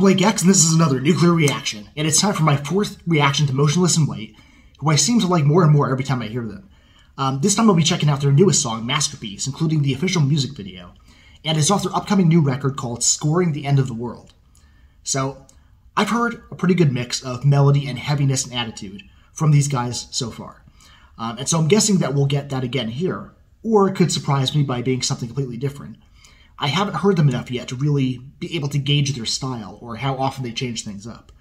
Blake X, and this is another nuclear reaction. And it's time for my fourth reaction to Motionless in White, who I seem to like more and more every time I hear them. Um, this time I'll be checking out their newest song, Masterpiece, including the official music video, and it's off their upcoming new record called Scoring the End of the World. So, I've heard a pretty good mix of melody and heaviness and attitude from these guys so far. Um, and so I'm guessing that we'll get that again here, or it could surprise me by being something completely different. I haven't heard them enough yet to really be able to gauge their style or how often they change things up.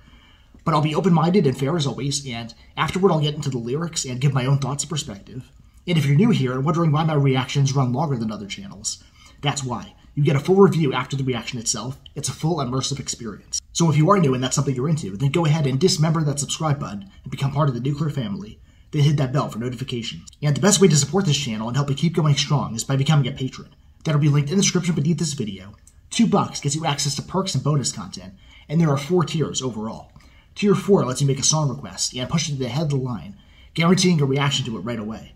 But I'll be open minded and fair as always, and afterward I'll get into the lyrics and give my own thoughts and perspective. And if you're new here and wondering why my reactions run longer than other channels, that's why. You get a full review after the reaction itself. It's a full immersive experience. So if you are new and that's something you're into, then go ahead and dismember that subscribe button and become part of the nuclear family. Then hit that bell for notifications. And the best way to support this channel and help it keep going strong is by becoming a patron. That'll be linked in the description beneath this video. Two bucks gets you access to perks and bonus content, and there are four tiers overall. Tier 4 lets you make a song request and push it to the head of the line, guaranteeing a reaction to it right away.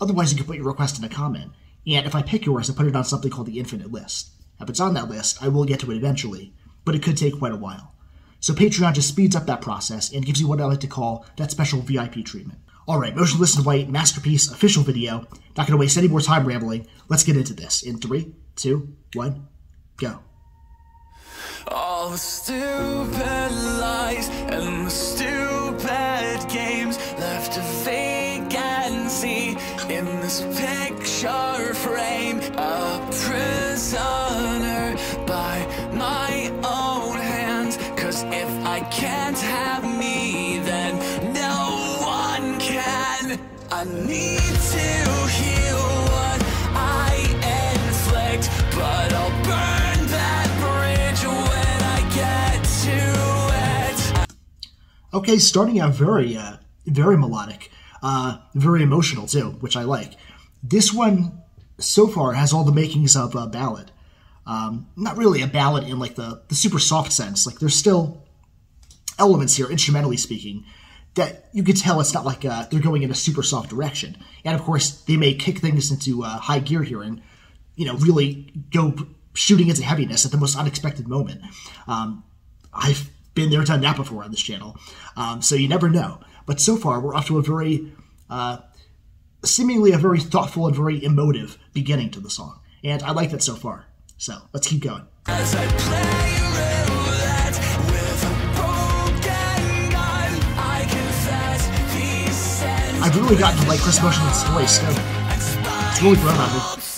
Otherwise, you can put your request in a comment, and if I pick yours, I put it on something called the infinite list. If it's on that list, I will get to it eventually, but it could take quite a while. So Patreon just speeds up that process and gives you what I like to call that special VIP treatment. Alright, Motionless in White Masterpiece official video. Not gonna waste any more time rambling. Let's get into this. In three, two, one, go. All the stupid lies and the stupid Okay, starting out very, uh, very melodic, uh, very emotional too, which I like. This one, so far, has all the makings of a ballad. Um, not really a ballad in like the, the super soft sense. Like there's still elements here, instrumentally speaking, that you could tell it's not like uh, they're going in a super soft direction. And of course, they may kick things into uh, high gear here and you know really go shooting into heaviness at the most unexpected moment. Um, I've been there, done that before on this channel, um, so you never know. But so far, we're off to a very, uh, seemingly a very thoughtful and very emotive beginning to the song, and I like that so far. So let's keep going. I've really gotten to like Chris Motionless' voice too. It's really grown on me.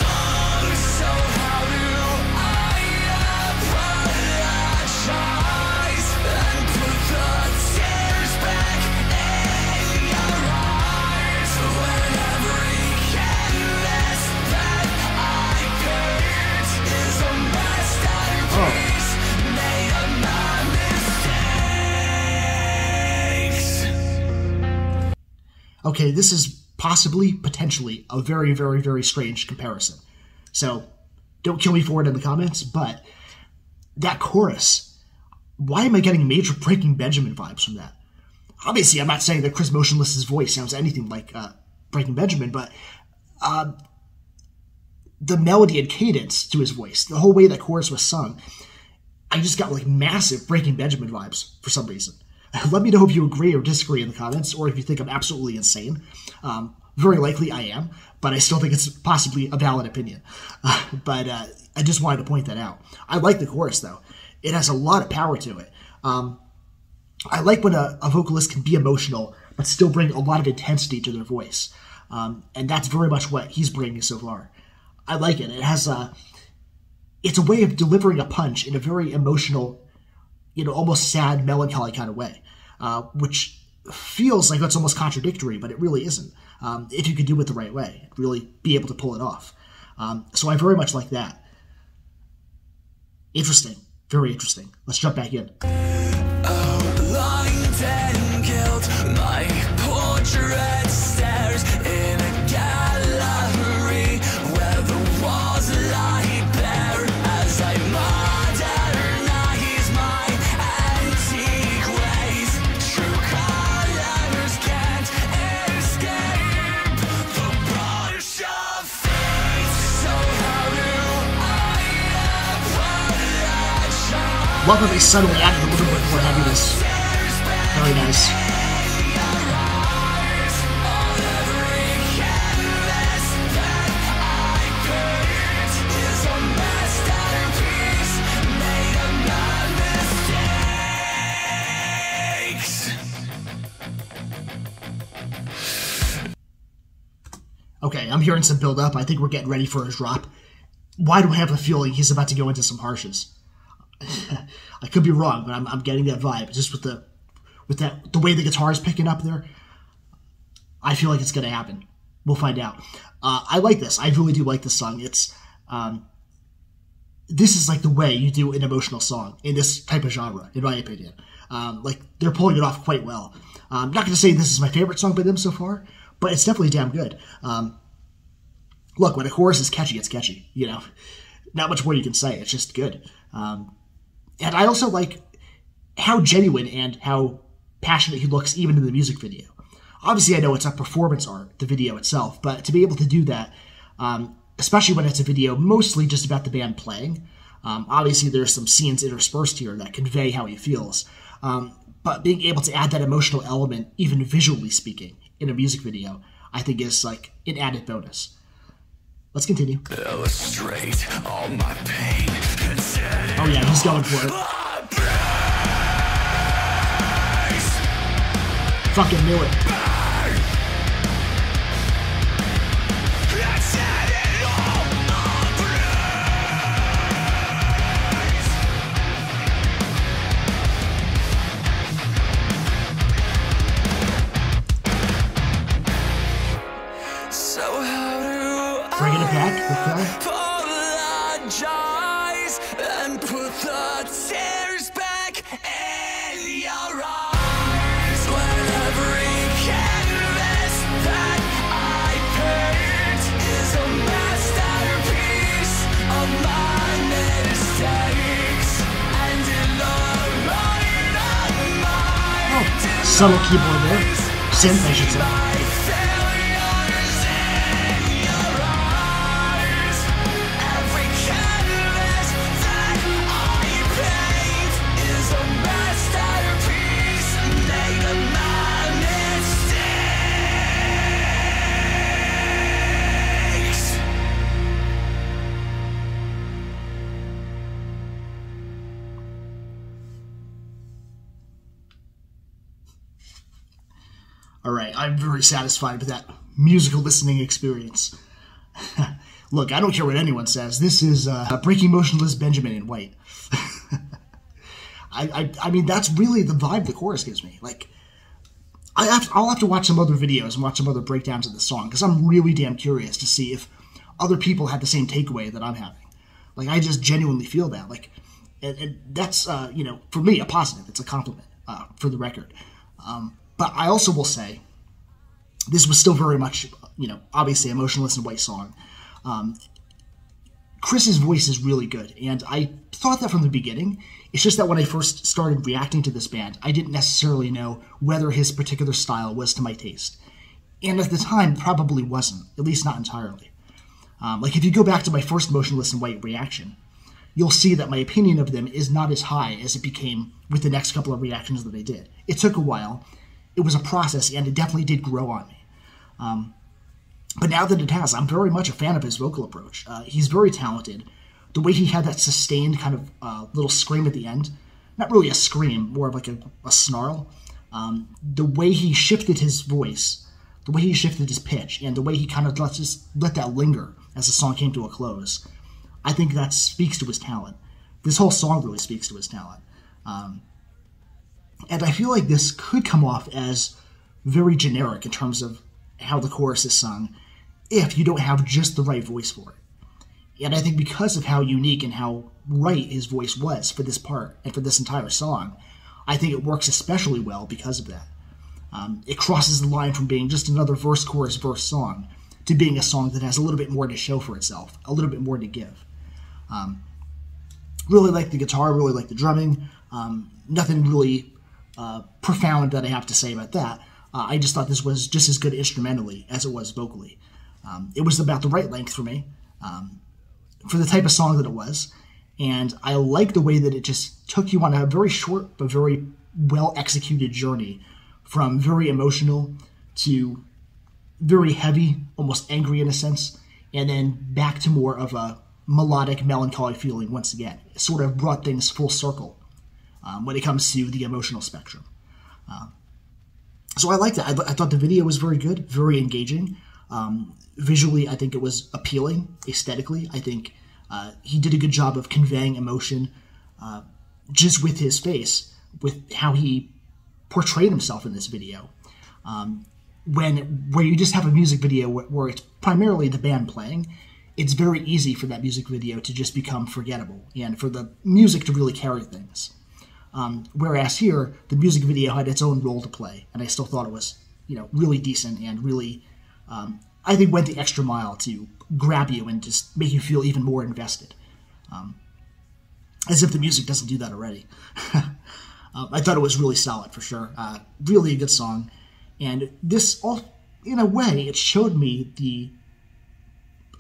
Okay, this is possibly, potentially, a very, very, very strange comparison. So don't kill me for it in the comments, but that chorus, why am I getting major Breaking Benjamin vibes from that? Obviously, I'm not saying that Chris Motionless's voice sounds anything like uh, Breaking Benjamin, but uh, the melody and cadence to his voice, the whole way that chorus was sung, I just got like massive Breaking Benjamin vibes for some reason. Let me know if you agree or disagree in the comments, or if you think I'm absolutely insane. Um, very likely I am, but I still think it's possibly a valid opinion. Uh, but uh, I just wanted to point that out. I like the chorus though; it has a lot of power to it. Um, I like when a, a vocalist can be emotional but still bring a lot of intensity to their voice, um, and that's very much what he's bringing so far. I like it. It has a, it's a way of delivering a punch in a very emotional you know, almost sad, melancholy kind of way, uh, which feels like that's almost contradictory, but it really isn't. Um, if you could do it the right way, really be able to pull it off. Um, so I very much like that. Interesting, very interesting. Let's jump back in. Love how they suddenly added a little bit more heaviness. Very nice. Okay, I'm hearing some build up. I think we're getting ready for a drop. Why do I have a feeling he's about to go into some harshes? I could be wrong, but I'm, I'm getting that vibe just with the with that the way the guitar is picking up there. I feel like it's to happen. We'll find out. Uh, I like this. I really do like this song. It's um, this is like the way you do an emotional song in this type of genre, in my opinion. Um, like they're pulling it off quite well. I'm not going to say this is my favorite song by them so far, but it's definitely damn good. Um, look, when a chorus is catchy, it's catchy. You know, not much more you can say. It's just good. Um, and I also like how genuine and how passionate he looks even in the music video. Obviously, I know it's a performance art, the video itself, but to be able to do that, um, especially when it's a video mostly just about the band playing, um, obviously there's some scenes interspersed here that convey how he feels. Um, but being able to add that emotional element, even visually speaking, in a music video, I think is like an added bonus. Let's continue. Illustrate all my pain. Oh yeah, he's going for it. Fucking knew it. So how do Bringing it back. Okay. And put the tears back in your eyes when every canvas that I paint is a masterpiece of my mistakes and in the light of my Oh, subtle keyboard there. Synth, I should say. All right, I'm very satisfied with that musical listening experience. Look, I don't care what anyone says. This is uh, Breaking Motionless Benjamin in White. I, I, I mean, that's really the vibe the chorus gives me. Like, I have, I'll have to watch some other videos and watch some other breakdowns of the song because I'm really damn curious to see if other people had the same takeaway that I'm having. Like, I just genuinely feel that. Like, and, and that's uh, you know, for me, a positive. It's a compliment uh, for the record. Um, but I also will say, this was still very much, you know, obviously a Motionless in White song. Um, Chris's voice is really good, and I thought that from the beginning. It's just that when I first started reacting to this band, I didn't necessarily know whether his particular style was to my taste. And at the time, probably wasn't, at least not entirely. Um, like, if you go back to my first Motionless in White reaction, you'll see that my opinion of them is not as high as it became with the next couple of reactions that I did. It took a while, it was a process, and it definitely did grow on me. Um, but now that it has, I'm very much a fan of his vocal approach. Uh, he's very talented. The way he had that sustained kind of uh, little scream at the end, not really a scream, more of like a, a snarl. Um, the way he shifted his voice, the way he shifted his pitch, and the way he kind of let just let that linger as the song came to a close, I think that speaks to his talent. This whole song really speaks to his talent. Um, and I feel like this could come off as very generic in terms of how the chorus is sung if you don't have just the right voice for it. And I think because of how unique and how right his voice was for this part and for this entire song, I think it works especially well because of that. Um, it crosses the line from being just another verse, chorus, verse song to being a song that has a little bit more to show for itself, a little bit more to give. Um, really like the guitar, really like the drumming. Um, nothing really uh, profound that I have to say about that. Uh, I just thought this was just as good instrumentally as it was vocally. Um, it was about the right length for me, um, for the type of song that it was, And I like the way that it just took you on a very short but very well executed journey from very emotional to very heavy, almost angry in a sense, and then back to more of a melodic, melancholy feeling once again. It sort of brought things full circle um, when it comes to the emotional spectrum. Um, so I liked it. I, I, thought the video was very good, very engaging. Um, visually, I think it was appealing. Aesthetically, I think uh, he did a good job of conveying emotion uh, just with his face, with how he portrayed himself in this video. Um, when where you just have a music video where, where it's primarily the band playing, it's very easy for that music video to just become forgettable and for the music to really carry things. Um, whereas here, the music video had its own role to play, and I still thought it was, you know, really decent and really, um, I think, went the extra mile to grab you and just make you feel even more invested. Um, as if the music doesn't do that already. um, I thought it was really solid for sure. Uh, really a good song, and this all, in a way, it showed me the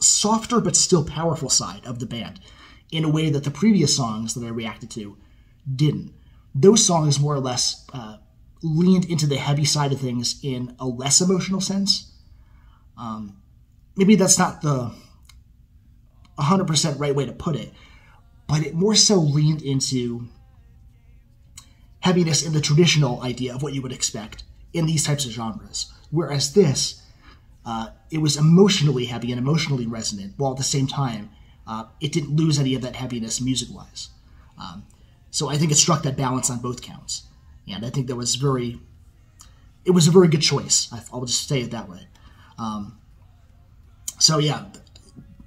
softer but still powerful side of the band in a way that the previous songs that I reacted to didn't those songs more or less uh, leaned into the heavy side of things in a less emotional sense. Um, maybe that's not the 100% right way to put it, but it more so leaned into heaviness in the traditional idea of what you would expect in these types of genres. Whereas this, uh, it was emotionally heavy and emotionally resonant, while at the same time, uh, it didn't lose any of that heaviness music wise. Um, so I think it struck that balance on both counts, and I think that was very, it was a very good choice. I'll just say it that way. Um, so yeah,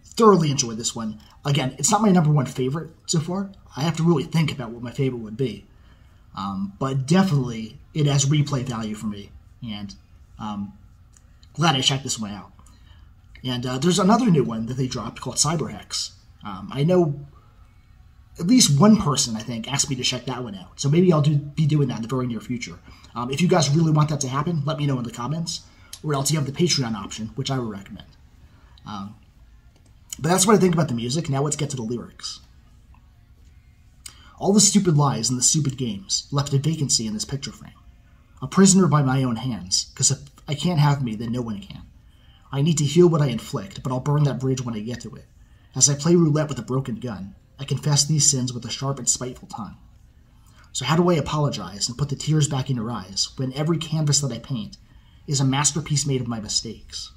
thoroughly enjoyed this one. Again, it's not my number one favorite so far. I have to really think about what my favorite would be, um, but definitely it has replay value for me, and um, glad I checked this one out. And uh, there's another new one that they dropped called Cyberhex. Um, I know at least one person, I think, asked me to check that one out. So maybe I'll do, be doing that in the very near future. Um, if you guys really want that to happen, let me know in the comments. Or else you have the Patreon option, which I would recommend. Um, but that's what I think about the music. Now let's get to the lyrics. All the stupid lies and the stupid games left a vacancy in this picture frame. A prisoner by my own hands, because if I can't have me, then no one can. I need to heal what I inflict, but I'll burn that bridge when I get to it. As I play roulette with a broken gun, I confess these sins with a sharp and spiteful tongue. So, how do I apologize and put the tears back in your eyes when every canvas that I paint is a masterpiece made of my mistakes?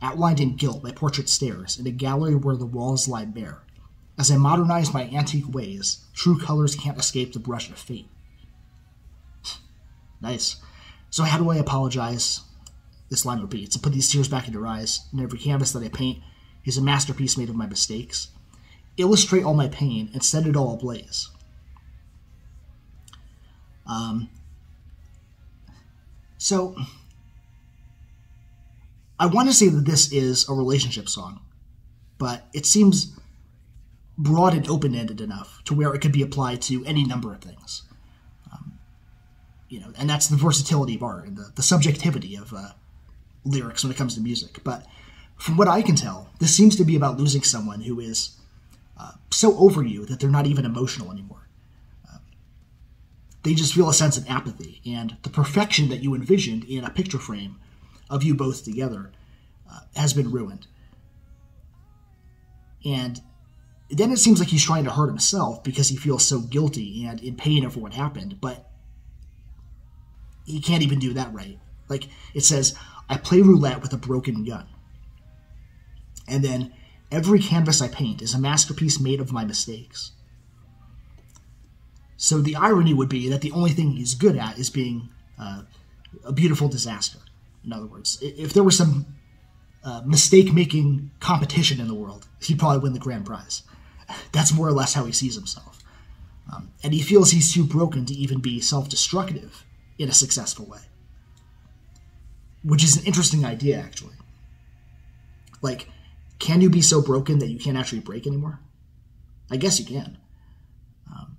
Outlined in gilt, my portrait stares in a gallery where the walls lie bare. As I modernize my antique ways, true colors can't escape the brush of fate. nice. So, how do I apologize? This line repeats and put these tears back in your eyes, and every canvas that I paint is a masterpiece made of my mistakes illustrate all my pain and set it all ablaze. Um, so, I want to say that this is a relationship song, but it seems broad and open ended enough to where it could be applied to any number of things. Um, you know, and that's the versatility of art and the, the subjectivity of uh, lyrics when it comes to music. But from what I can tell, this seems to be about losing someone who is uh, so over you that they're not even emotional anymore. Uh, they just feel a sense of apathy, and the perfection that you envisioned in a picture frame of you both together uh, has been ruined. And then it seems like he's trying to hurt himself because he feels so guilty and in pain over what happened, but he can't even do that right. Like it says, I play roulette with a broken gun. And then Every canvas I paint is a masterpiece made of my mistakes. So the irony would be that the only thing he's good at is being uh, a beautiful disaster. In other words, if there was some uh, mistake making competition in the world, he'd probably win the grand prize. That's more or less how he sees himself. Um, and he feels he's too broken to even be self destructive in a successful way. Which is an interesting idea, actually. Like, can you be so broken that you can't actually break anymore? I guess you can. Um,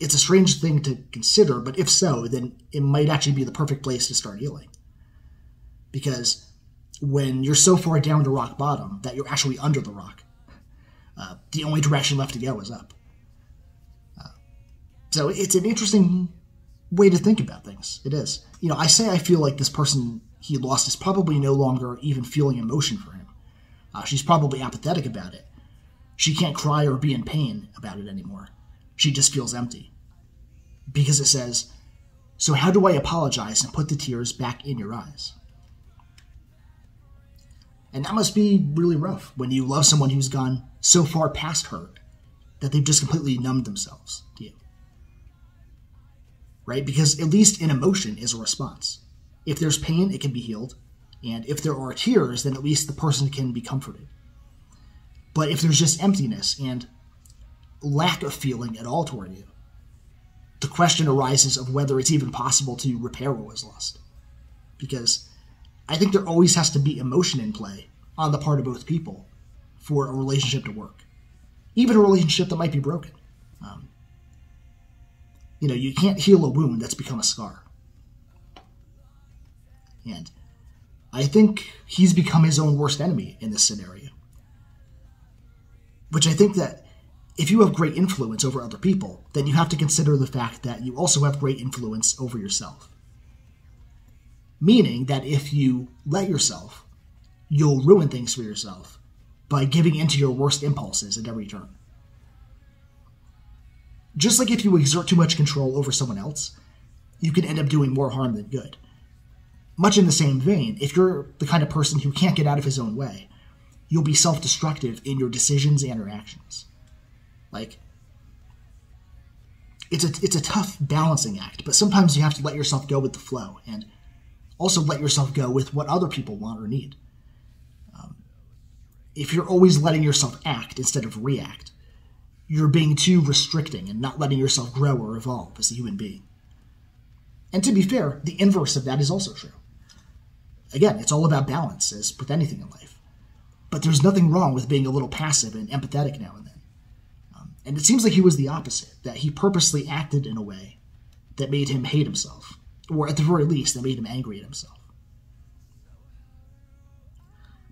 it's a strange thing to consider, but if so, then it might actually be the perfect place to start healing. Because when you're so far down to rock bottom that you're actually under the rock, uh, the only direction left to go is up. So it's an interesting way to think about things. It is. You know, I say I feel like this person he lost is probably no longer even feeling emotion for him. Uh, she's probably apathetic about it. She can't cry or be in pain about it anymore. She just feels empty. Because it says, So how do I apologize and put the tears back in your eyes? And that must be really rough when you love someone who's gone so far past hurt that they've just completely numbed themselves to you. Right? Because at least an emotion is a response. If there's pain, it can be healed. And if there are tears, then at least the person can be comforted. But if there's just emptiness and lack of feeling at all toward you, the question arises of whether it's even possible to repair what was lost. Because I think there always has to be emotion in play on the part of both people for a relationship to work, even a relationship that might be broken. Um, you know, you can't heal a wound that's become a scar. And I think he's become his own worst enemy in this scenario. Which I think that if you have great influence over other people, then you have to consider the fact that you also have great influence over yourself. Meaning that if you let yourself, you'll ruin things for yourself by giving into your worst impulses at every turn. Just like if you exert too much control over someone else, you can end up doing more harm than good. Much in the same vein, if you're the kind of person who can't get out of his own way, you'll be self destructive in your decisions and your actions. Like, it's a, it's a tough balancing act, but sometimes you have to let yourself go with the flow and also let yourself go with what other people want or need. Um, if you're always letting yourself act instead of react, you're being too restricting and not letting yourself grow or evolve as a human being. And to be fair, the inverse of that is also true. Again, it's all about balance, as with anything in life. But there's nothing wrong with being a little passive and empathetic now and then. Um, and it seems like he was the opposite, that he purposely acted in a way that made him hate himself, or at the very least, that made him angry at himself.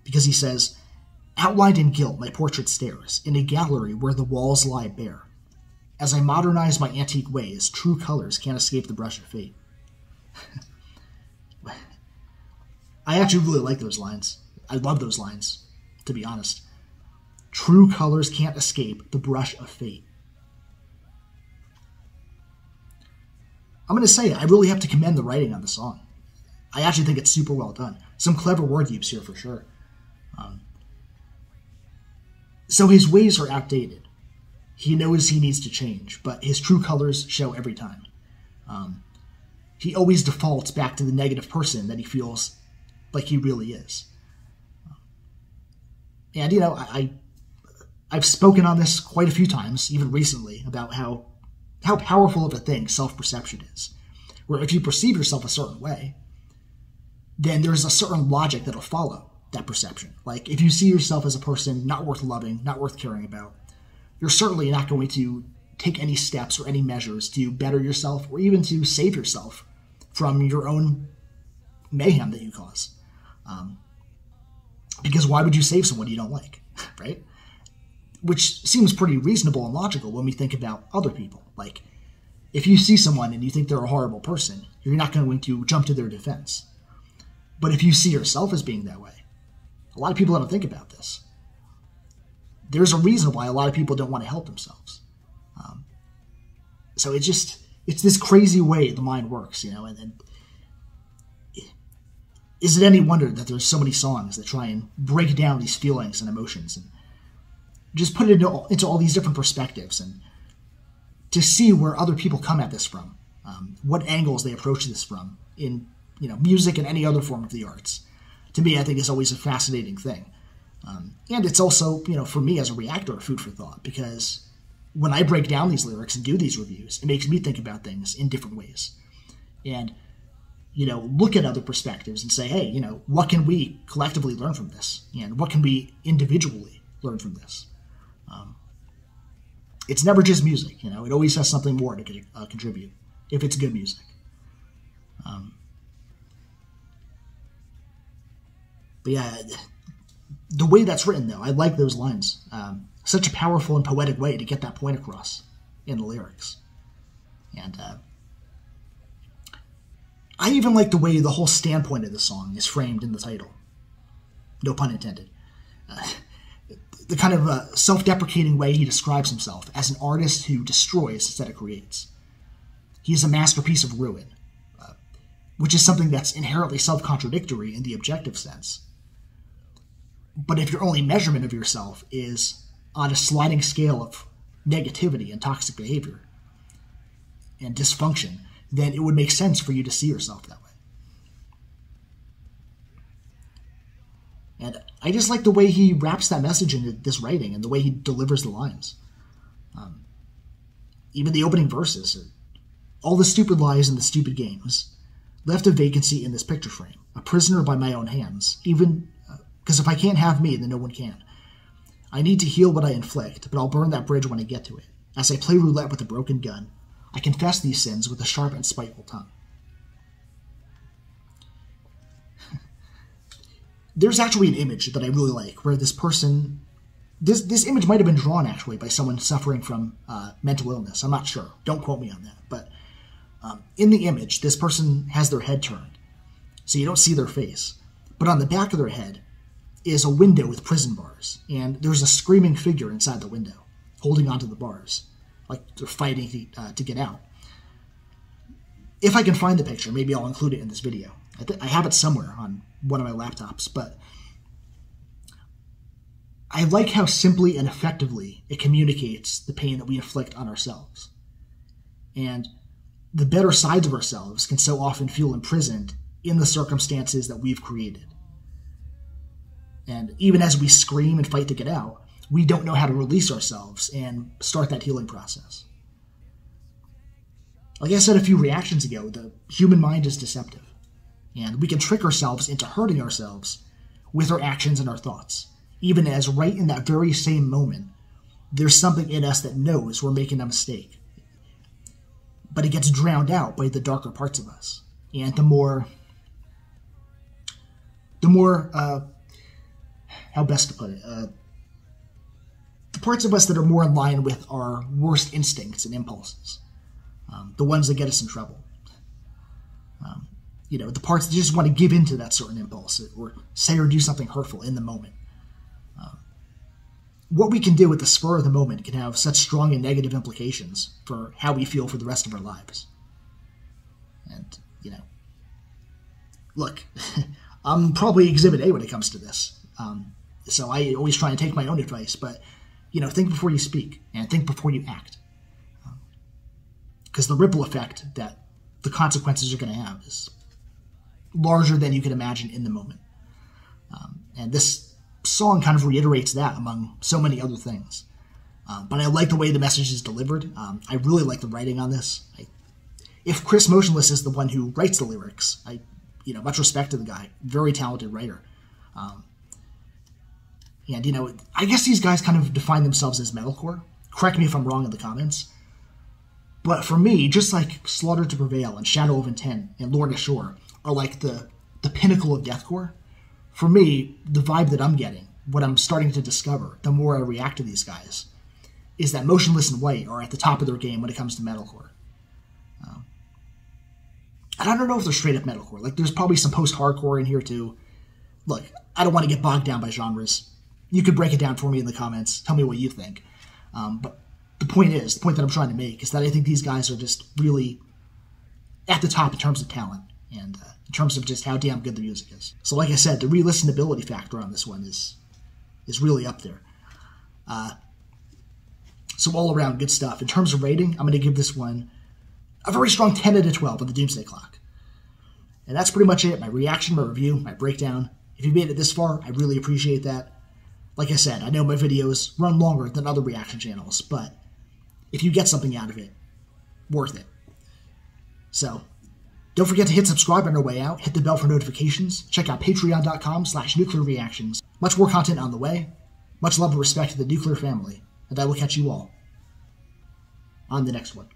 Because he says, Outlined in gilt, my portrait stares, in a gallery where the walls lie bare. As I modernize my antique ways, true colors can't escape the brush of fate. I actually really like those lines. I love those lines, to be honest. True colors can't escape the brush of fate. I'm going to say, I really have to commend the writing on the song. I actually think it's super well done. Some clever word use here for sure. Um, so his ways are outdated. He knows he needs to change, but his true colors show every time. Um, he always defaults back to the negative person that he feels like he really is. And you know, I, I've spoken on this quite a few times, even recently, about how how powerful of a thing self-perception is. Where if you perceive yourself a certain way, then there's a certain logic that'll follow that perception. Like if you see yourself as a person not worth loving, not worth caring about, you're certainly not going to take any steps or any measures to better yourself or even to save yourself from your own mayhem that you cause. Um, because why would you save someone you don't like, right? Which seems pretty reasonable and logical when we think about other people. Like, if you see someone and you think they're a horrible person, you're not going to jump to their defense. But if you see yourself as being that way, a lot of people don't think about this. There's a reason why a lot of people don't want to help themselves. Um, so it's just it's this crazy way the mind works, you know, and, and is it any wonder that there's so many songs that try and break down these feelings and emotions and just put it into all, into all these different perspectives and to see where other people come at this from, um, what angles they approach this from in you know music and any other form of the arts. To me, I think is always a fascinating thing, um, and it's also you know for me as a reactor, food for thought because when I break down these lyrics and do these reviews, it makes me think about things in different ways, and you know, look at other perspectives and say, hey, you know, what can we collectively learn from this? And what can we individually learn from this? Um, it's never just music, you know, it always has something more to uh, contribute if it's good music. Um, but yeah, the way that's written, though, I like those lines. Um, such a powerful and poetic way to get that point across in the lyrics. And uh, I even like the way the whole standpoint of the song is framed in the title. No pun intended. Uh, the kind of uh, self deprecating way he describes himself as an artist who destroys instead of creates. He is a masterpiece of ruin, uh, which is something that's inherently self contradictory in the objective sense. But if your only measurement of yourself is on a sliding scale of negativity and toxic behavior and dysfunction, then it would make sense for you to see yourself that way. And I just like the way he wraps that message into this writing and the way he delivers the lines. Um, even the opening verses all the stupid lies and the stupid games left a vacancy in this picture frame, a prisoner by my own hands, even because uh, if I can't have me, then no one can. I need to heal what I inflict, but I'll burn that bridge when I get to it. As I play roulette with a broken gun, I confess these sins with a sharp and spiteful tongue. There's actually an image that I really like where this person, this this image might have been drawn actually by someone suffering from uh, mental illness. I'm not sure. Don't quote me on that. But um, in the image, this person has their head turned, so you don't see their face. But on the back of their head is a window with prison bars, and there's a screaming figure inside the window, holding onto the bars, like fighting to, uh, to get out. If I can find the picture, maybe I'll include it in this video. I, th- I have it somewhere on one of my laptops, but I like how simply and effectively it communicates the pain that we inflict on ourselves. And the better sides of ourselves can so often feel imprisoned in the circumstances that we've created. And even as we scream and fight to get out, we don't know how to release ourselves and start that healing process. Like I said a few reactions ago, the human mind is deceptive. And we can trick ourselves into hurting ourselves with our actions and our thoughts, even as right in that very same moment, there's something in us that knows we're making a mistake. But it gets drowned out by the darker parts of us. And the more, the more, uh, how best to put it, uh, parts of us that are more in line with our worst instincts and impulses, um, the ones that get us in trouble. Um, you know, the parts that just want to give into that certain impulse or say or do something hurtful in the moment. Um, what we can do at the spur of the moment can have such strong and negative implications for how we feel for the rest of our lives. And, you know, look, I'm probably exhibit A when it comes to this. Um, so I always try and take my own advice, but, you know, think before you speak and think before you act. Because the ripple effect that the consequences are going to have is larger than you could imagine in the moment. Um, and this song kind of reiterates that among so many other things. Um, but I like the way the message is delivered. Um, I really like the writing on this. I, if Chris Motionless is the one who writes the lyrics, I, you know, much respect to the guy. Very talented writer. Um, and you know, I guess these guys kind of define themselves as metalcore. Correct me if I'm wrong in the comments. But for me, just like Slaughter to Prevail and Shadow of Intent and Lorna Shore are like the the pinnacle of deathcore. For me, the vibe that I'm getting, what I'm starting to discover, the more I react to these guys, is that Motionless in White are at the top of their game when it comes to metalcore. Um, and I don't know if they're straight up metalcore. Like, there's probably some post hardcore in here too. Look, I don't want to get bogged down by genres. You could break it down for me in the comments. Tell me what you think. Um, but the point is, the point that I'm trying to make is that I think these guys are just really at the top in terms of talent and uh, in terms of just how damn good the music is. So, like I said, the re-listenability factor on this one is is really up there. Uh, so all around good stuff. In terms of rating, I'm going to give this one a very strong 10 out of 12 on the Doomsday Clock. And that's pretty much it. My reaction, my review, my breakdown. If you made it this far, I really appreciate that. Like I said, I know my videos run longer than other reaction channels, but if you get something out of it, worth it. So, don't forget to hit subscribe on your way out, hit the bell for notifications, check out patreon.com slash nuclear reactions. Much more content on the way. Much love and respect to the nuclear family, and I will catch you all on the next one.